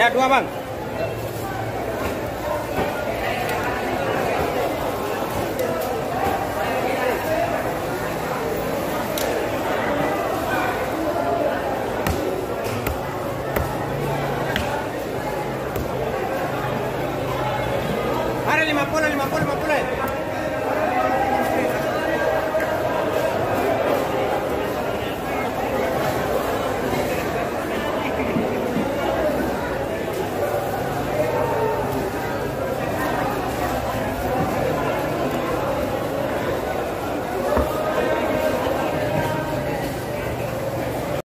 Ya dua bang. Para lima puluh, lima puluh, lima puluh.